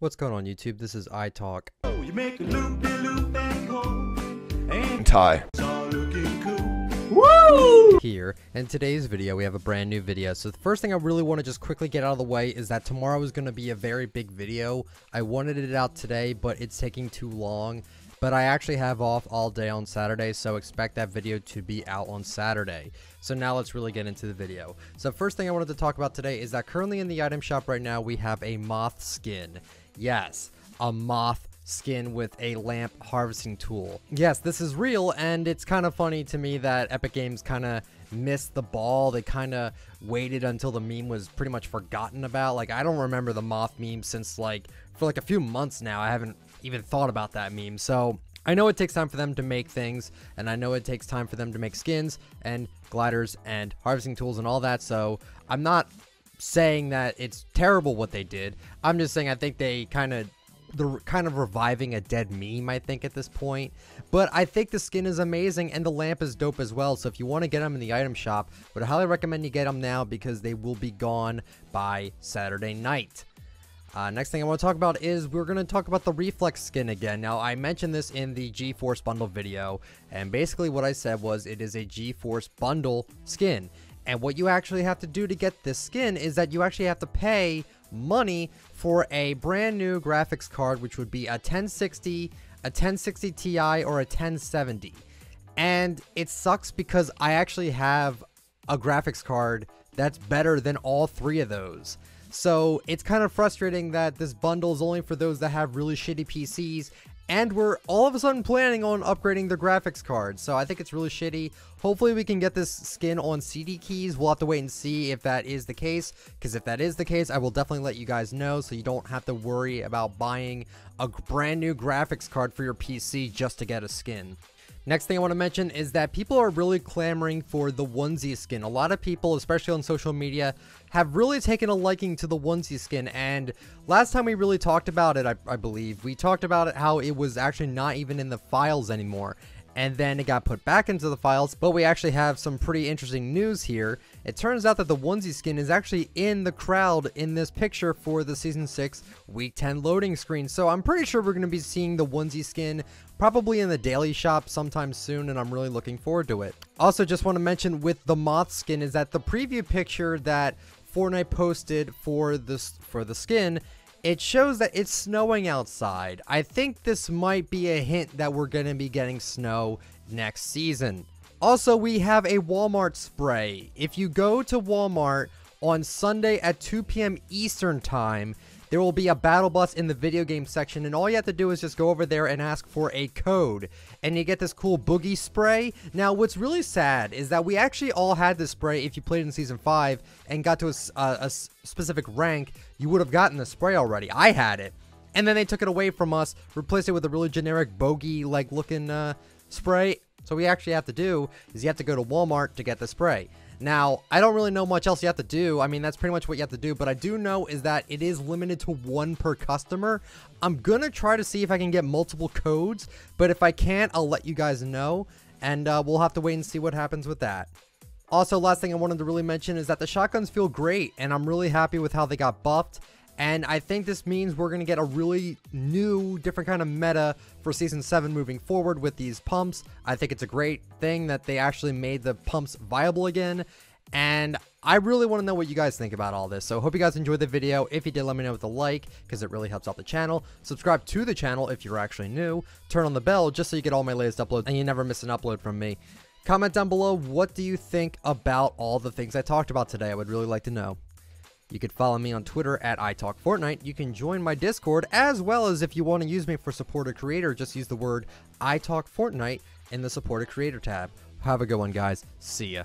What's going on YouTube? This is iTalk. Oh, you make a loop de loop and go. And Ty. it's all looking cool. here. In today's video, we have a brand new video. So the first thing I really want to just quickly get out of the way is that tomorrow is going to be a very big video. I wanted it out today, but it's taking too long. But I actually have off all day on Saturday, so expect that video to be out on Saturday. So now let's really get into the video. So first thing I wanted to talk about today is that currently in the item shop right now, we have a moth skin. Yes, a moth skin with a lamp harvesting tool. Yes, this is real, and it's kind of funny to me that Epic Games kind of missed the ball. They kind of waited until the meme was pretty much forgotten about. Like, I don't remember the moth meme since, like, for like a few months now. I haven't even thought about that meme. So, I know it takes time for them to make things, and I know it takes time for them to make skins and gliders and harvesting tools and all that. So, I'm not saying that it's terrible what they did. I'm just saying I think they kind of they're kind of reviving a dead meme, I think, at this point. But I think the skin is amazing and the lamp is dope as well. So if you want to get them in the item shop, would highly recommend you get them now because they will be gone by Saturday night. Uh, next thing I want to talk about is we're going to talk about the Reflex skin again. Now, I mentioned this in the GeForce bundle video, and basically what I said was it is a GeForce bundle skin. And what you actually have to do to get this skin is that you actually have to pay money for a brand new graphics card, which would be a 1060, a 1060 Ti, or a 1070. And it sucks because I actually have a graphics card that's better than all three of those. So it's kind of frustrating that this bundle is only for those that have really shitty PCs and we're all of a sudden planning on upgrading their graphics card. So I think it's really shitty. Hopefully we can get this skin on CD keys. We'll have to wait and see if that is the case. Because if that is the case, I will definitely let you guys know so you don't have to worry about buying a brand new graphics card for your PC just to get a skin. Next thing I want to mention is that people are really clamoring for the onesie skin. A lot of people, especially on social media, have really taken a liking to the onesie skin. And last time we really talked about it, I, I believe, we talked about it how it was actually not even in the files anymore and then it got put back into the files, but we actually have some pretty interesting news here. It turns out that the onesie skin is actually in the crowd in this picture for the Season 6 Week 10 loading screen, so I'm pretty sure we're going to be seeing the onesie skin probably in the daily shop sometime soon, and I'm really looking forward to it. Also, just want to mention with the moth skin is that the preview picture that Fortnite posted for this for the skin it shows that it's snowing outside. I think this might be a hint that we're going to be getting snow next season. Also, we have a Walmart spray. If you go to Walmart on Sunday at 2 p.m. Eastern Time, there will be a battle bus in the video game section, and all you have to do is just go over there and ask for a code, and you get this cool boogie spray. Now, what's really sad is that we actually all had this spray if you played in Season 5 and got to a, a, a specific rank, you would have gotten the spray already. I had it. And then they took it away from us, replaced it with a really generic bogey-like looking uh, spray. So we actually have to do is you have to go to Walmart to get the spray. Now, I don't really know much else you have to do. I mean, that's pretty much what you have to do. But I do know is that it is limited to one per customer. I'm going to try to see if I can get multiple codes. But if I can't, I'll let you guys know. And uh, we'll have to wait and see what happens with that. Also, last thing I wanted to really mention is that the shotguns feel great. And I'm really happy with how they got buffed. And I think this means we're going to get a really new, different kind of meta for Season 7 moving forward with these pumps. I think it's a great thing that they actually made the pumps viable again. And I really want to know what you guys think about all this. So hope you guys enjoyed the video. If you did, let me know with a like, because it really helps out the channel. Subscribe to the channel if you're actually new. Turn on the bell just so you get all my latest uploads and you never miss an upload from me. Comment down below, what do you think about all the things I talked about today? I would really like to know. You could follow me on Twitter at iTalkFortnite. You can join my Discord, as well as if you want to use me for Support a Creator, just use the word iTalkFortnite in the Support a Creator tab. Have a good one, guys. See ya.